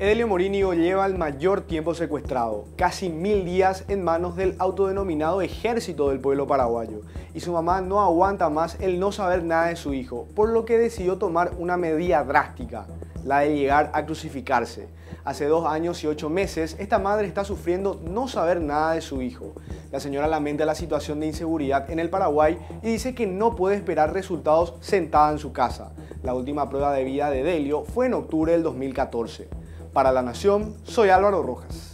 Edelio Morinio lleva el mayor tiempo secuestrado, casi mil días en manos del autodenominado ejército del pueblo paraguayo, y su mamá no aguanta más el no saber nada de su hijo, por lo que decidió tomar una medida drástica, la de llegar a crucificarse. Hace dos años y ocho meses, esta madre está sufriendo no saber nada de su hijo. La señora lamenta la situación de inseguridad en el Paraguay y dice que no puede esperar resultados sentada en su casa. La última prueba de vida de Delio fue en octubre del 2014. Para La Nación, soy Álvaro Rojas.